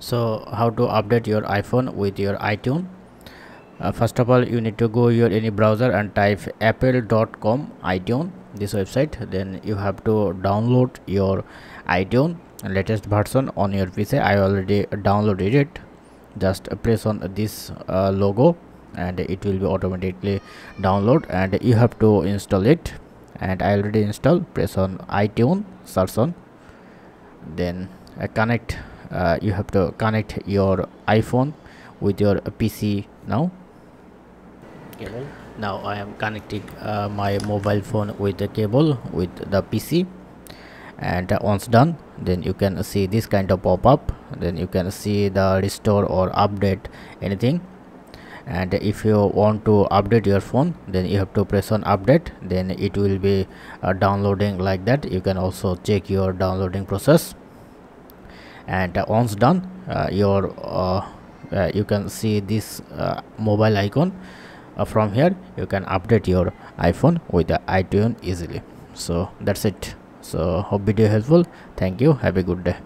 so how to update your iphone with your itunes? Uh, first of all you need to go your any browser and type apple.com itunes this website. Then you have to download your itunes latest version on your pc i already downloaded it. Just press on this uh, logo and it will be automatically download and you have to install it. And i already installed. Press on itunes search on. Then uh, connect uh, you have to connect your iphone with your pc now. Cable? Now i am connecting uh, my mobile phone with the cable with the pc and uh, once done then you can see this kind of pop-up. Then you can see the restore or update anything. And if you want to update your phone then you have to press on update. Then it will be uh, downloading like that. You can also check your downloading process and once done uh, your uh, uh, you can see this mobile icon. From here you can update your iphone with the itunes easily. So that's it. So hope video helpful. Thank you. Have a good day